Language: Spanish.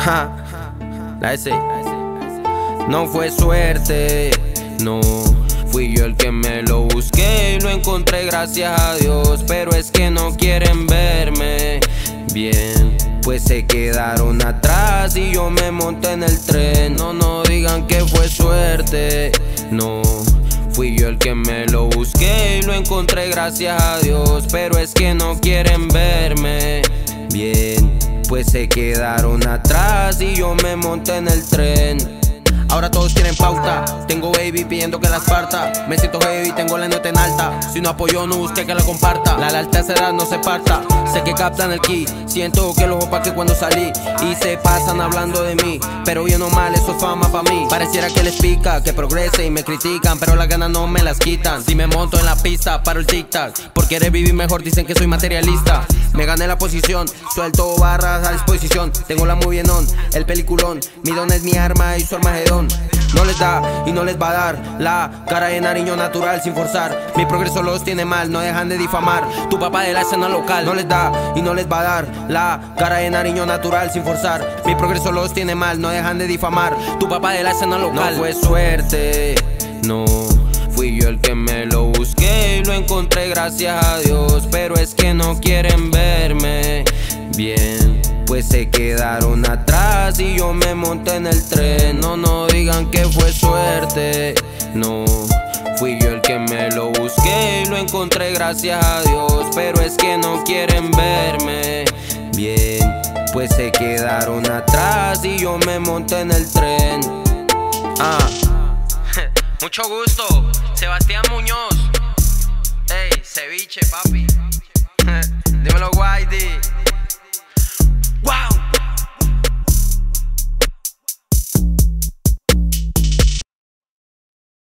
Ja, la S. No fue suerte, no. Fui yo el que me lo busqué y lo encontré gracias a Dios. Pero es que no quieren verme bien. Pues se quedaron atrás y yo me monté en el tren. No, no digan que fue suerte, no. Fui yo el que me lo busqué y lo encontré gracias a Dios. Pero es que no quieren verme. Pues se quedaron atrás y yo me monté en el tren. Ahora todos tienen pauta. Tengo baby pidiendo que las parta. Me siento heavy, tengo la nota en alta. Si no apoyo, no busque que la comparta. La lealtad será, no se parta. Sé que captan el key. Siento que los que cuando salí. Y se pasan hablando de mí. Pero bien o mal, eso es fama para mí. Pareciera que les pica, que progrese y me critican. Pero las ganas no me las quitan. Si me monto en la pista, paro el tic-tac. Por querer vivir mejor, dicen que soy materialista. Me gané la posición, suelto barras a disposición. Tengo la muy bien on, el peliculón. Mi don es mi arma y su armagedón. No les da y no les va a dar la cara de nariño natural sin forzar. Mi progreso los tiene mal, no dejan de difamar. Tu papá de la escena local no les da y no les va a dar la cara de nariño natural sin forzar. Mi progreso los tiene mal, no dejan de difamar. Tu papá de la escena local no fue suerte, no. Fui yo el que me lo busqué y lo encontré gracias a Dios. Pero es que no quieren verme bien pues se quedaron atrás y yo me monté en el tren. No, no digan que fue suerte, no. Fui yo el que me lo busqué y lo encontré gracias a Dios. Pero es que no quieren verme bien, pues se quedaron atrás y yo me monté en el tren. Ah, mucho gusto, Sebastián Muñoz. Ey, ceviche, papi. Dímelo,